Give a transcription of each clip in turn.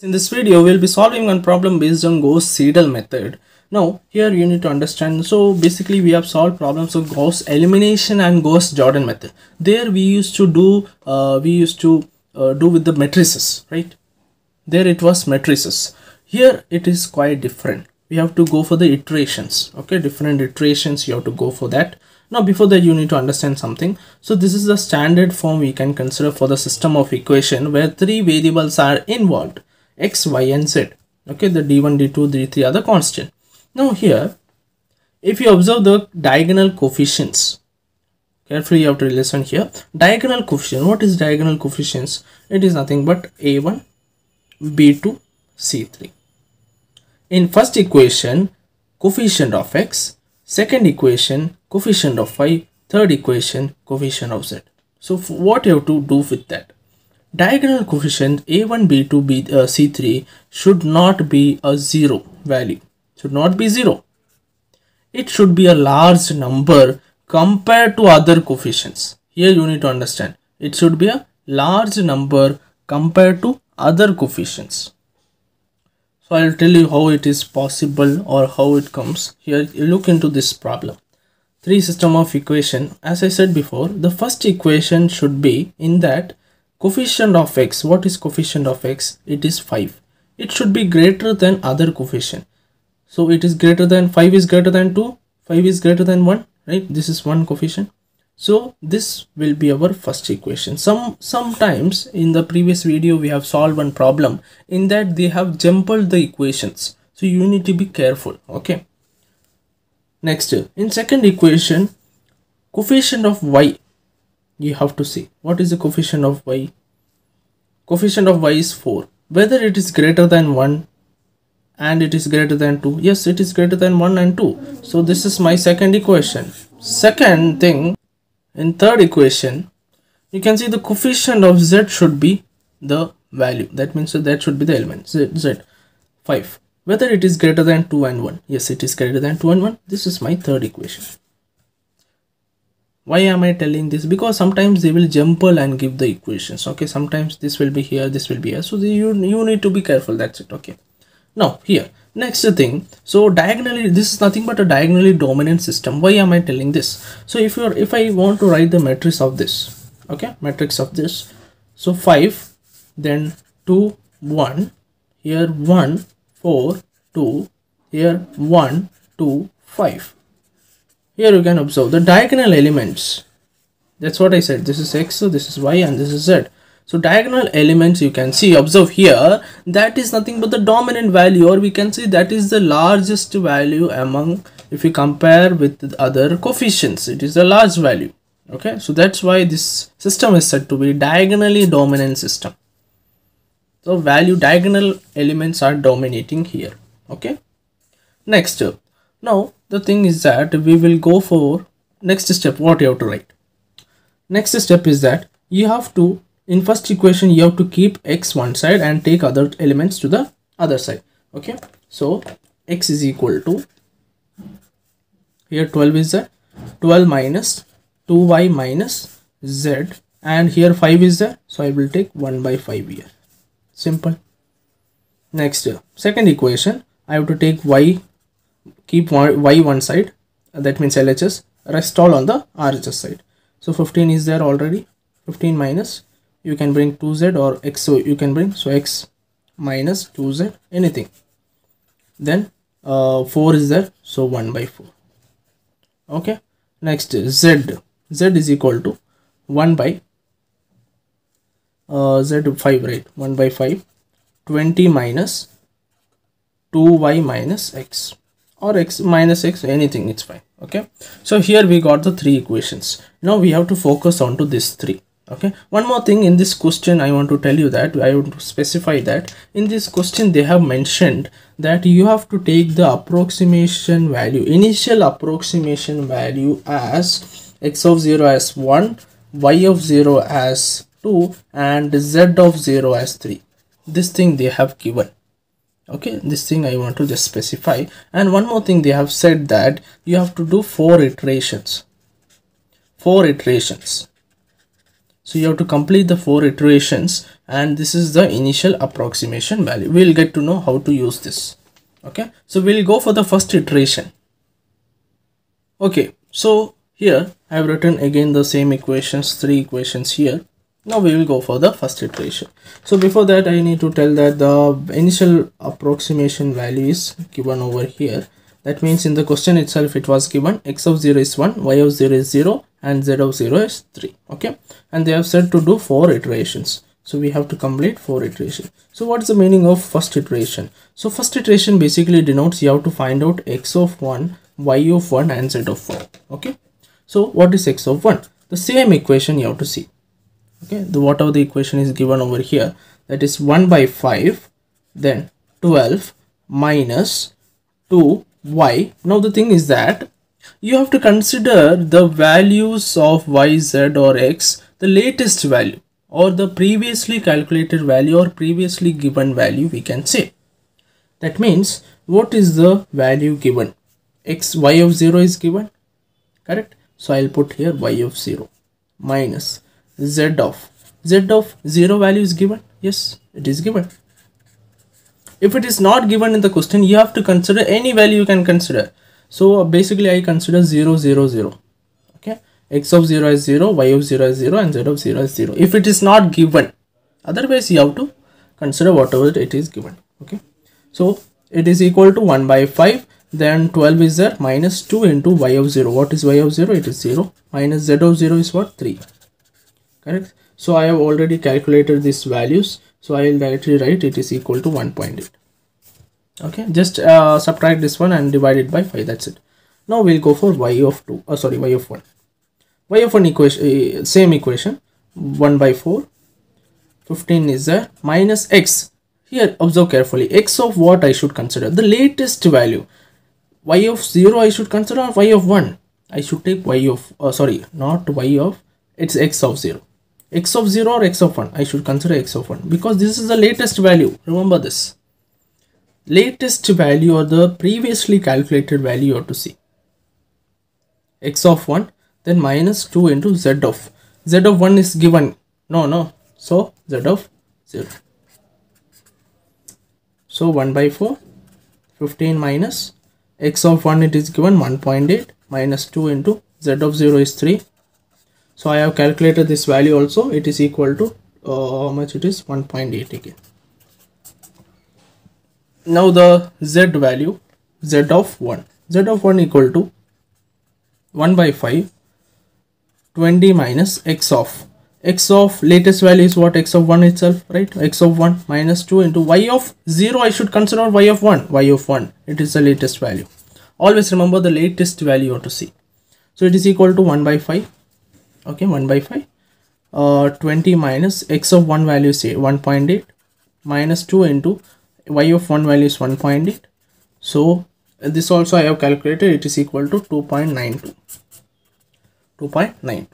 In this video, we'll be solving one problem based on Gauss-Seidel method. Now, here you need to understand. So, basically, we have solved problems of Gauss elimination and Gauss-Jordan method. There, we used to do, uh, we used to uh, do with the matrices, right? There, it was matrices. Here, it is quite different. We have to go for the iterations. Okay, different iterations. You have to go for that. Now, before that, you need to understand something. So, this is the standard form we can consider for the system of equation where three variables are involved x, y and z. Okay, the d1, d2, d3 are the constant. Now here, if you observe the diagonal coefficients, carefully you have to listen here. Diagonal coefficient, what is diagonal coefficients? It is nothing but a1, b2, c3. In first equation, coefficient of x, second equation, coefficient of y, third equation, coefficient of z. So what you have to do with that? Diagonal coefficient a1 b2 b uh, c3 should not be a zero value. Should not be zero. It should be a large number compared to other coefficients. Here you need to understand. It should be a large number compared to other coefficients. So i'll tell you how it is possible or how it comes. Here you look into this problem. Three system of equation. As i said before the first equation should be in that coefficient of x. What is coefficient of x? It is 5 it should be greater than other coefficient. So it is greater than 5 is greater than 2 5 is greater than 1 right? This is one coefficient. So this will be our first equation. Some sometimes in the previous video we have solved one problem in that they have jumbled the equations. So you need to be careful okay? Next in second equation coefficient of y you have to see. What is the coefficient of y? Coefficient of y is 4 whether it is greater than 1 and it is greater than 2 yes it is greater than 1 and 2 so this is my second equation. Second thing in third equation you can see the coefficient of z should be the value. That means that, should be the element z, z. 5 whether it is greater than 2 and 1 yes it is greater than 2 and 1 this is my third equation why am i telling this? Because sometimes they will jumble and give the equations. Okay sometimes this will be here this will be here. So the, you you need to be careful. That's it. Okay. Now here. Next thing. So diagonally this is nothing but a diagonally dominant system. Why am i telling this? So if you're if i want to write the matrix of this okay matrix of this. So 5 then 2 1 here 1 4 2 here 1 2 5 here you can observe the diagonal elements. That's what i said. This is x so this is y and this is z. So diagonal elements you can see observe here that is nothing but the dominant value or we can say that is the largest value among if you compare with the other coefficients it is a large value. Okay? So that's why this system is said to be diagonally dominant system. So value diagonal elements are dominating here. Okay? Next now the thing is that we will go for next step what you have to write. Next step is that you have to in first equation you have to keep x one side and take other elements to the other side. Okay? So x is equal to here 12 is there 12 minus 2y minus z and here 5 is there. So i will take 1 by 5 here. Simple. Next second equation i have to take y keep y one side that means LHS rest all on the RHS side. So 15 is there already. 15 minus you can bring 2z or x so you can bring so x minus 2z anything. Then uh, 4 is there so 1 by 4 okay? Next z. Z is equal to 1 by uh, z 5 right? 1 by 5 20 minus 2y minus x or x minus x anything it's fine okay? So here we got the three equations. Now we have to focus on to this three okay? One more thing in this question i want to tell you that i want to specify that. In this question they have mentioned that you have to take the approximation value initial approximation value as x of 0 as 1 y of 0 as 2 and z of 0 as 3 this thing they have given okay this thing i want to just specify. And one more thing they have said that you have to do four iterations. Four iterations. So you have to complete the four iterations and this is the initial approximation value. We'll get to know how to use this. Okay so we'll go for the first iteration. Okay so here i have written again the same equations three equations here now we will go for the first iteration. So before that i need to tell that the initial approximation value is given over here. That means in the question itself it was given x of 0 is 1 y of 0 is 0 and z of 0 is 3 okay? And they have said to do four iterations. So we have to complete four iterations. So what is the meaning of first iteration? So first iteration basically denotes you have to find out x of 1 y of 1 and z of 1 okay? So what is x of 1 the same equation you have to see okay the whatever the equation is given over here that is 1 by 5 then 12 minus 2y now the thing is that you have to consider the values of y z or x the latest value or the previously calculated value or previously given value we can say. That means what is the value given? X y of 0 is given correct? So i'll put here y of 0 minus z of z of 0 value is given. Yes it is given. If it is not given in the question you have to consider any value you can consider. So uh, basically i consider 0 0 0 okay? X of 0 is 0 y of 0 is 0 and z of 0 is 0 if it is not given otherwise you have to consider whatever it is given. Okay? So it is equal to 1 by 5 then 12 is there minus 2 into y of 0 what is y of 0 it is 0 minus z of 0 is what? 3 correct? So i have already calculated these values. So i will directly write it is equal to 1.8 okay? Just uh, subtract this one and divide it by 5 that's it. Now we'll go for y of 2 oh sorry y of 1 y of 1 equation uh, same equation. 1 by 4 15 is there. Minus x. Here observe carefully. X of what i should consider? The latest value. Y of 0 i should consider or y of 1 i should take y of uh, sorry not y of it's x of 0 x of 0 or x of 1 i should consider x of 1 because this is the latest value. Remember this. Latest value or the previously calculated value you have to see. X of 1 then minus 2 into z of. Z of 1 is given. No no. So z of 0 so 1 by 4 15 minus x of 1 it is given 1.8 minus 2 into z of 0 is 3 so I have calculated this value also. It is equal to uh, how much it is? 1.8 again now the z value z of 1 z of 1 equal to 1 by 5 20 minus x of. X of latest value is what? X of 1 itself right? X of 1 minus 2 into y of 0 I should consider y of 1 y of 1 it is the latest value. Always remember the latest value you have to see. So it is equal to 1 by 5 okay 1 by 5 uh, 20 minus x of 1 value say 1.8 minus 2 into y of 1 value is 1.8 so this also I have calculated it is equal to 2.92 2.92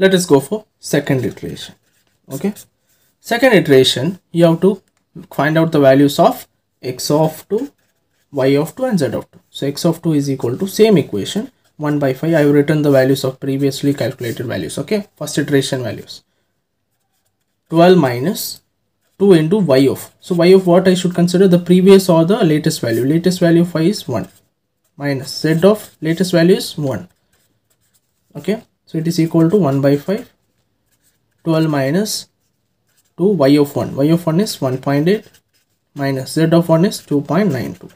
let us go for second iteration. Okay? Second iteration you have to find out the values of x of 2 y of 2 and z of 2 so x of 2 is equal to same equation 1 by 5 I have written the values of previously calculated values okay? First iteration values. 12 minus 2 into y of so y of what I should consider the previous or the latest value? Latest value of y is 1 minus z of latest value is 1 okay? So it is equal to 1 by 5 12 minus 2 y of 1 y of 1 is 1.8 minus z of 1 is 2.92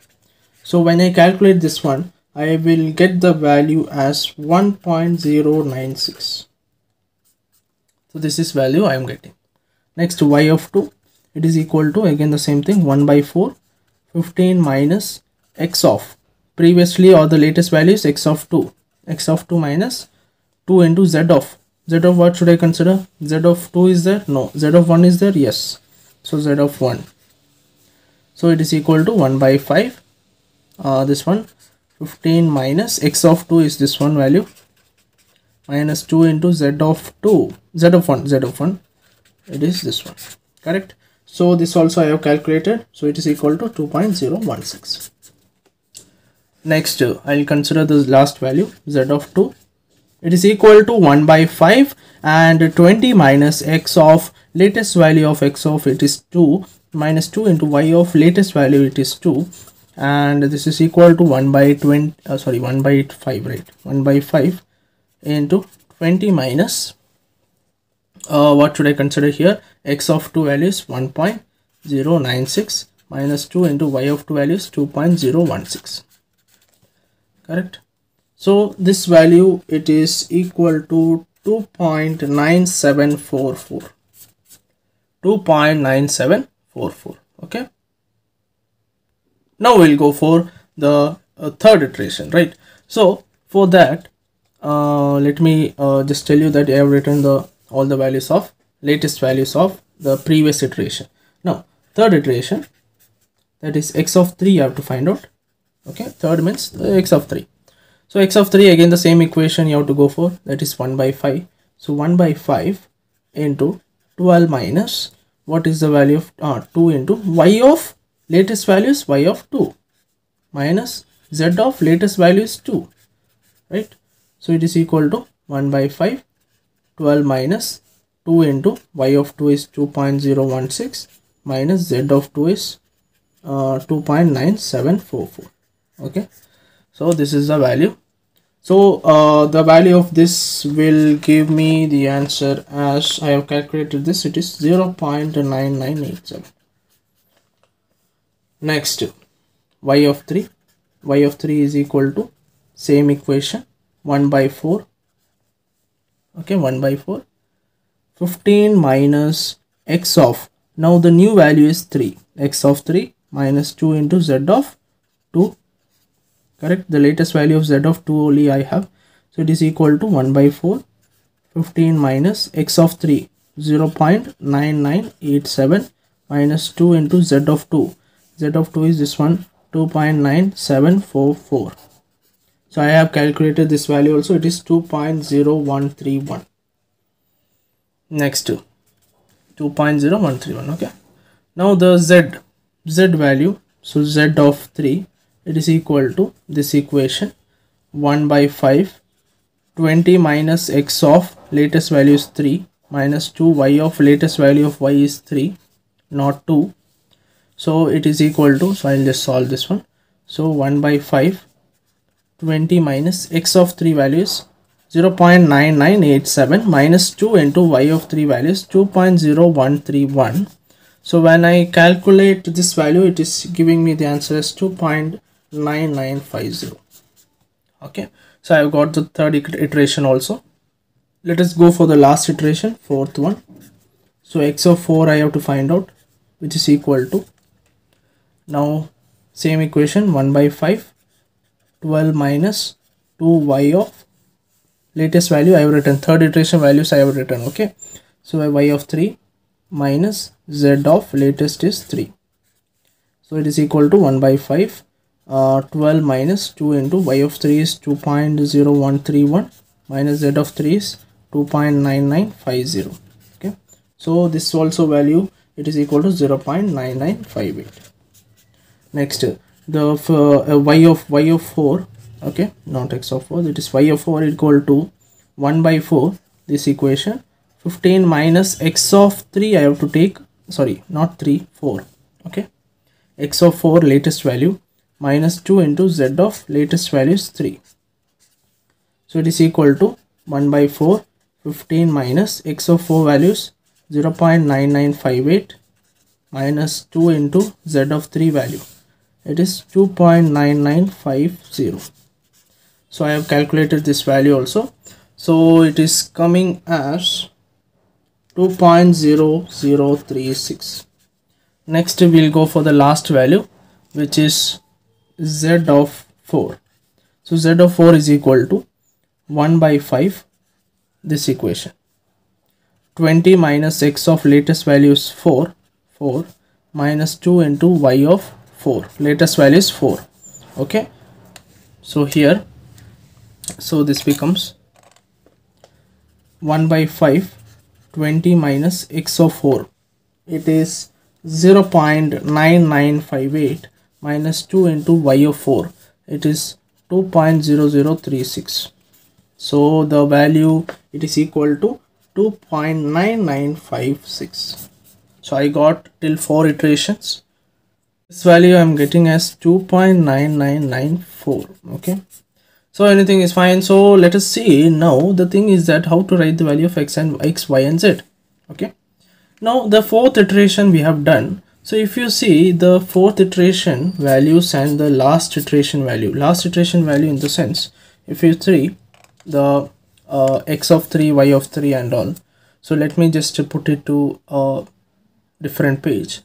so when I calculate this one I will get the value as 1.096 so this is value I am getting. Next y of 2 it is equal to again the same thing 1 by 4 15 minus x of. Previously or the latest value is x of 2 x of 2 minus 2 into z of. Z of what should I consider? Z of 2 is there? No. Z of 1 is there? Yes. So z of 1 so it is equal to 1 by 5 uh, this one 15 minus x of 2 is this one value minus 2 into z of 2 z of 1 z of 1 it is this one correct? So this also i have calculated. So it is equal to 2.016 next i'll consider this last value z of 2 it is equal to 1 by 5 and 20 minus x of latest value of x of it is 2 minus 2 into y of latest value it is 2 and this is equal to 1 by 20 uh, sorry 1 by 5 right? 1 by 5 into 20 minus uh, what should I consider here? X of 2 values 1.096 minus 2 into y of 2 values 2.016 correct? So this value it is equal to 2.9744 2.9744 okay now we'll go for the uh, third iteration right? So for that uh, let me uh, just tell you that I have written the all the values of latest values of the previous iteration. Now third iteration that is x of 3 you have to find out. Okay third means x of 3 so x of 3 again the same equation you have to go for that is 1 by 5 so 1 by 5 into 12 minus what is the value of uh, 2 into y of latest value is y of 2 minus z of latest value is 2 right? So it is equal to 1 by 5 12 minus 2 into y of 2 is 2.016 minus z of 2 is uh, 2.9744 okay? So this is the value. So uh, the value of this will give me the answer as I have calculated this. It is 0.9987 next y of 3 y of 3 is equal to same equation 1 by 4 okay 1 by 4 15 minus x of now the new value is 3 x of 3 minus 2 into z of 2 correct? The latest value of z of 2 only i have. So it is equal to 1 by 4 15 minus x of 3 0 0.9987 minus 2 into z of 2 z of 2 is this one 2.9744 so i have calculated this value also it is 2.0131 next 2.0131 okay. Now the z z value so z of 3 it is equal to this equation 1 by 5 20 minus x of latest value is 3 minus 2 y of latest value of y is 3 not 2 so it is equal to so i'll just solve this one. So 1 by 5 20 minus x of 3 values 0 0.9987 minus 2 into y of 3 values 2.0131 so when i calculate this value it is giving me the answer as 2.9950 okay. So i've got the third iteration also. Let us go for the last iteration fourth one. So x of 4 i have to find out which is equal to now same equation 1 by 5 12 minus 2y of latest value I have written third iteration values I have written okay? So y of 3 minus z of latest is 3 so it is equal to 1 by 5 uh, 12 minus 2 into y of 3 is 2.0131 minus z of 3 is 2.9950 okay? So this also value it is equal to 0.9958 next the uh, y of y of 4 okay not x of 4 it is y of 4 equal to 1 by 4 this equation 15 minus x of 3 i have to take sorry not 3 4 okay. X of 4 latest value minus 2 into z of latest value is 3 so it is equal to 1 by 4 15 minus x of 4 values 0 0.9958 minus 2 into z of 3 value it is 2.9950 so i have calculated this value also. So it is coming as 2.0036 next we'll go for the last value which is z of 4 so z of 4 is equal to 1 by 5 this equation. 20 minus x of latest value is 4 4 minus 2 into y of 4 latest value is 4 okay? So here so this becomes 1 by 5 20 minus x of 4 it is 0 0.9958 minus 2 into y of 4 it is 2.0036 so the value it is equal to 2.9956 so i got till four iterations this value i'm getting as 2.9994 okay? So anything is fine. So let us see. Now the thing is that how to write the value of x and x y and z okay? Now the fourth iteration we have done. So if you see the fourth iteration values and the last iteration value. Last iteration value in the sense if you see the uh, x of 3 y of 3 and all. So let me just put it to a different page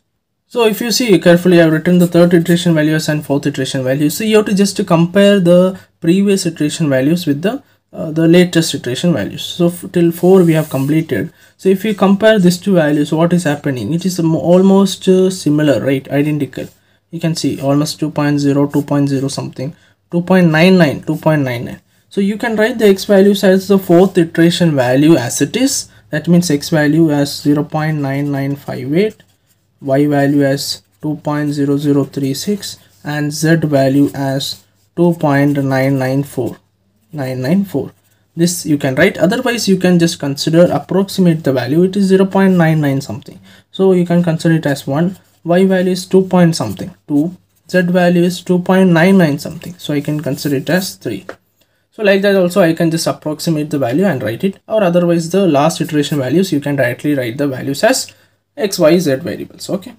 so if you see carefully I've written the third iteration values and fourth iteration values. So you have to just to compare the previous iteration values with the uh, the latest iteration values. So till 4 we have completed. So if you compare these two values what is happening? It is almost uh, similar right? Identical. You can see almost 2.0 2.0 something 2.99 2.99 so you can write the x values as the fourth iteration value as it is. That means x value as 0.9958 y value as 2.0036 and z value as 2.994 994 this you can write otherwise you can just consider approximate the value. It is 0.99 something. So you can consider it as 1 y value is 2 point something. 2 z value is 2.99 something. So i can consider it as 3 so like that also i can just approximate the value and write it. Or otherwise the last iteration values you can directly write the values as x y z variables okay